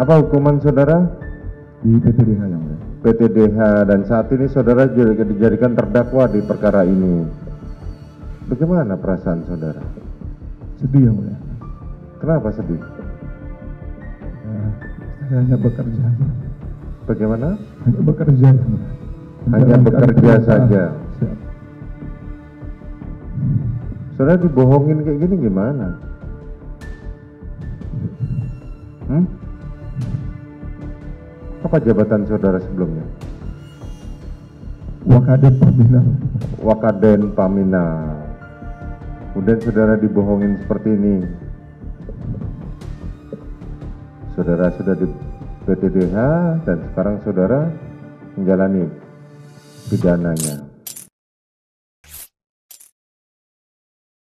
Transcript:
Apa hukuman saudara? di PTDH yang mulia. PTDH dan saat ini saudara juga dijadikan terdakwa di perkara ini. Bagaimana perasaan saudara? Sedih yang mulia. Kenapa sedih? Ya, saya hanya bekerja, Bagaimana? hanya bekerja. Hanya bekerja saja. Siap. Saudara dibohongin kayak gini gimana? Hmm? Apa jabatan saudara sebelumnya? Wakaden Pembina. Wakaden Pamina. Kemudian saudara dibohongin seperti ini. Saudara sudah di PTDH dan sekarang saudara menjalani pidananya.